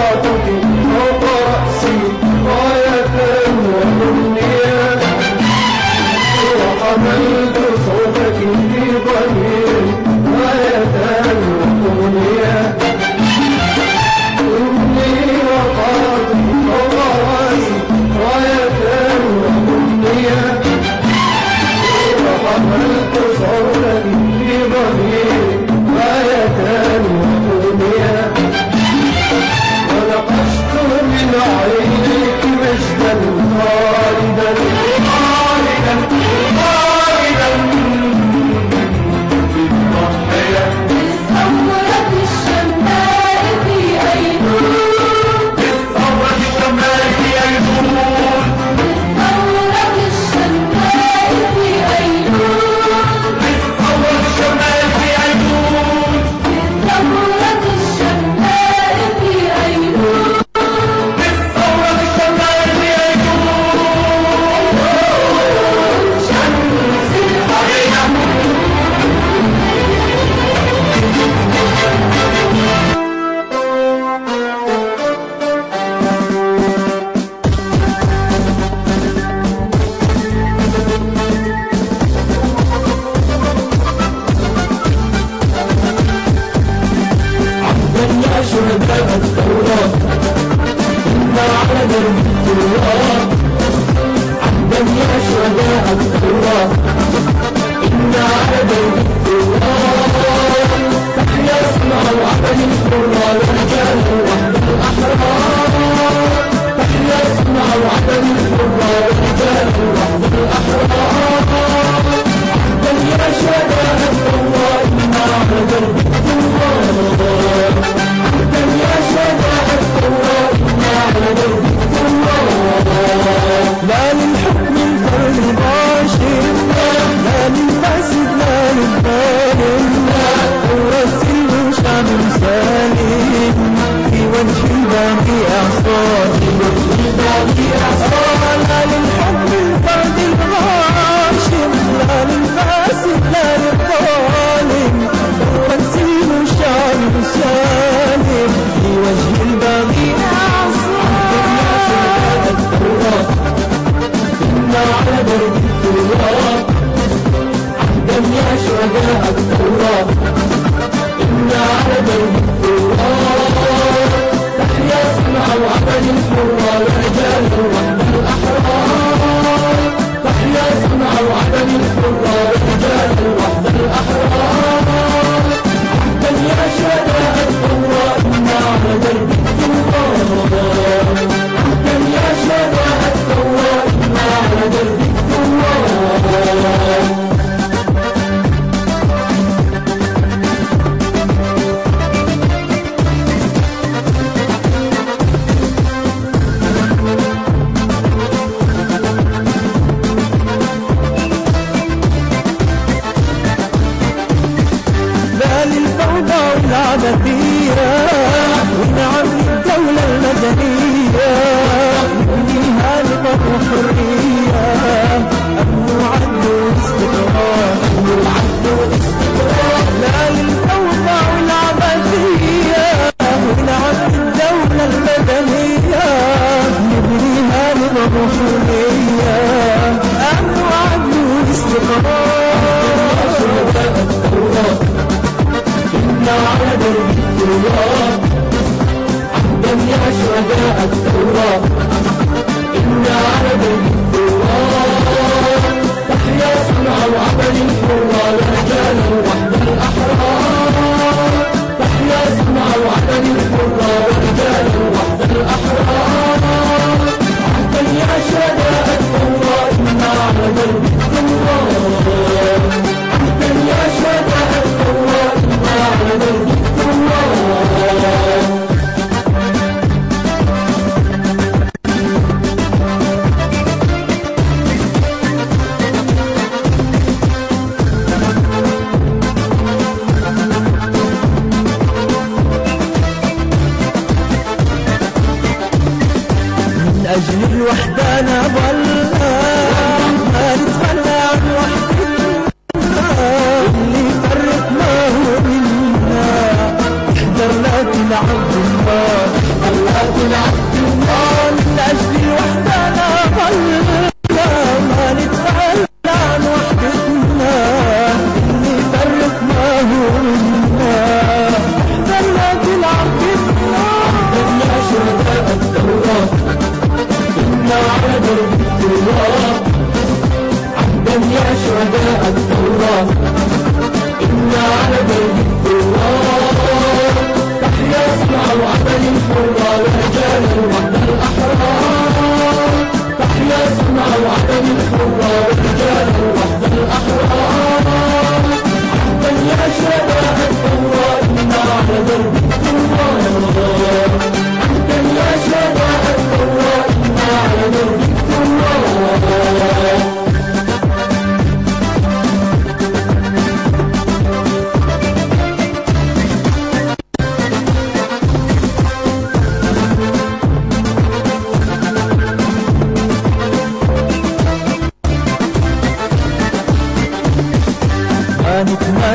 I'll do it. to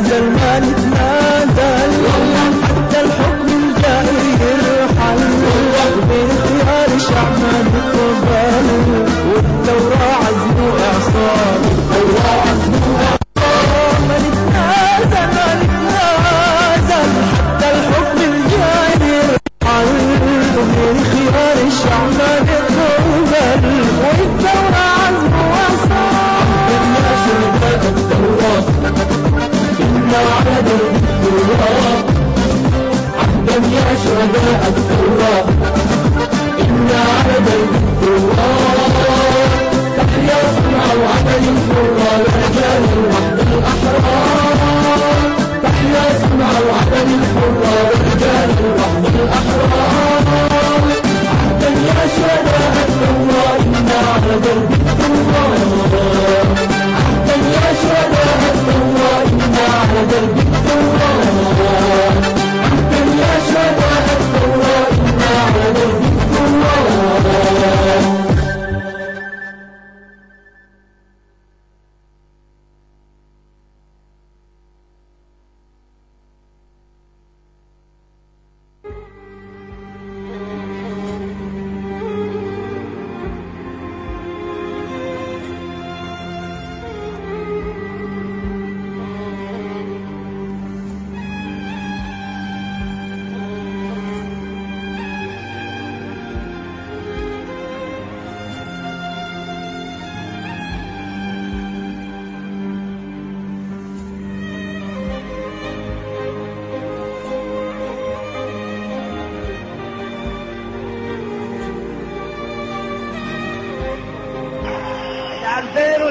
نتنازل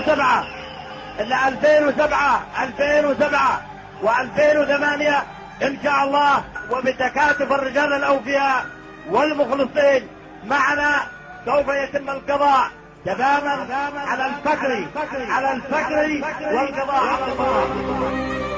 2007 إلى 2007 2007 و2008 إن شاء الله وبتكاتف الرجال الأوفياء والمخلصين معنا سوف يتم القضاء تماما على الفقر على الفقر والقضاء. على المرأة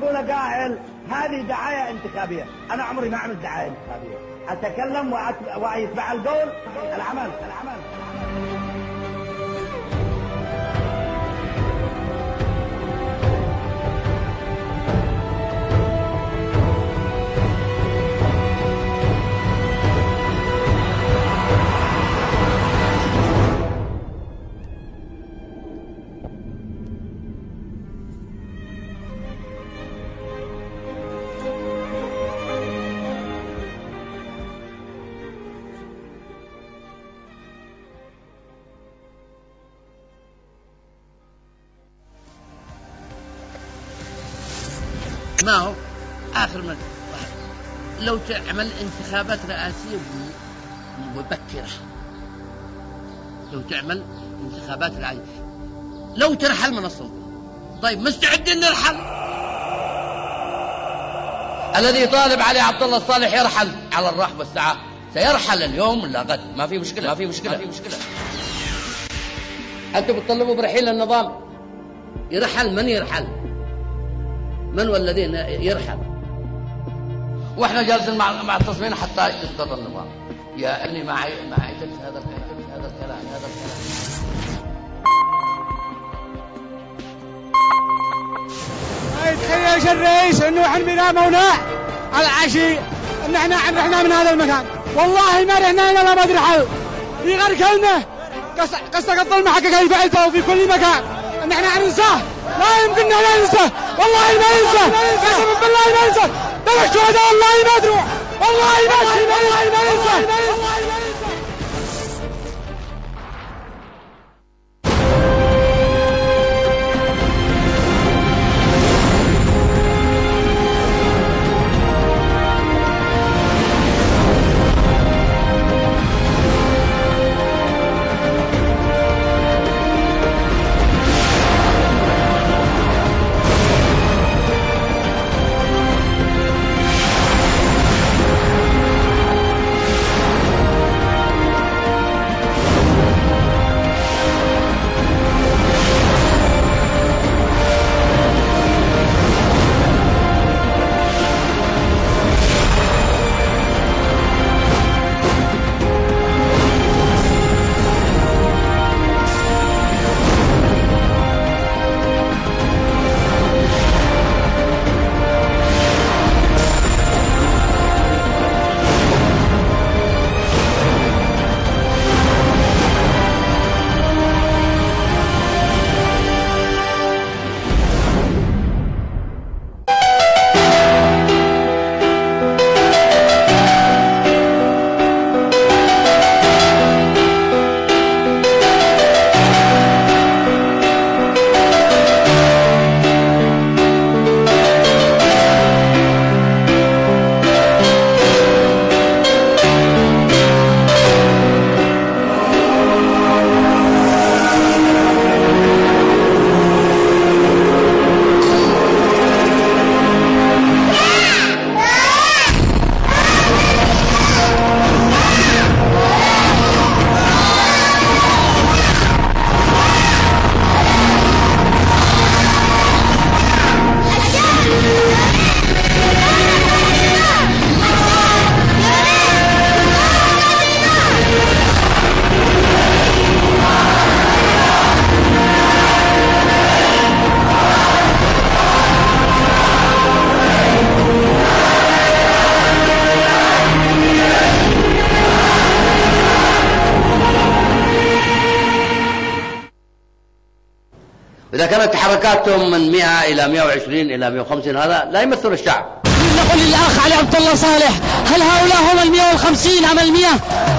سيقول قائل هذه دعاية انتخابية. أنا عمري ما عملت دعاية انتخابية. أتكلم وأت- ويتبع القول. العمل العمل. ما هو آخر من لو تعمل انتخابات رئاسية مبكرة. لو تعمل انتخابات رئاسية. لو ترحل من السلطة. طيب مستعدين نرحل الذي طالب علي عبد الله الصالح يرحل على الرحب والسعة سيرحل اليوم ولا غد؟ ما في مشكلة ما في مشكلة. ما في مشكلة. أنتم بتطلبوا برحيل النظام. يرحل من يرحل؟ من هو الذي يرحل وإحنا جالسين مع مع التصميم حتى يصدر النظام. يا اني ما. ما عيتت هذا الكلام هذا الكلام هذا الكلام. هاي تخيل الرئيس إنه حنبنا مونع العشي إن إحنا رحنا من هذا المكان. والله ما رحنا إلى ما أدري حل في غير كلمة. قص قصة الظلم حق كيف فعلته في كل مكان. إن إحنا ننساه لا يمكن ان إحنا ننساه والله ما ننساه قسما بالله ما ننساه بل الشهداء والله ما تروح والله ما والله ما ننساه إذا كانت حركاتهم من 100 إلى 120 إلى 150 هذا لا يمثل الشعب. نقول للأخ علي عبد الله صالح هل هؤلاء هم ال 150 أم ال 100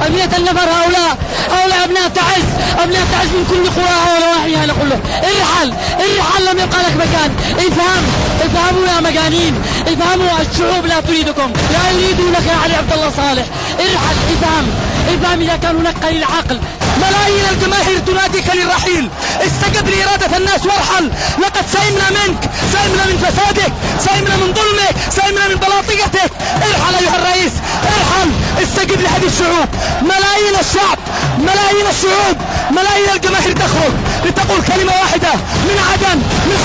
ال 100 النفر هؤلاء هؤلاء أبناء تعز أبناء تعز من كل قراها ونواحيها نقول له ارحل ارحل لم يبقى لك مكان. افهم افهموا يا مجانين افهموا الشعوب لا تريدكم. لا يريدونك يا علي عبد الله صالح. ارحل افهم افهم إذا كان هناك قليل عقل ملايين الجماهير تناديك للرحيل. استجب لإرادة الناس وارحل. لقد سئمنا منك. سئمنا من فسادك. سئمنا من ظلمك. سئمنا من بلاطجتك ارحل أيها الرئيس. ارحل. استجب لهذه الشعوب. ملايين الشعب. ملايين الشعوب. ملايين الجماهير تخرج لتقول كلمة واحدة. من عدن من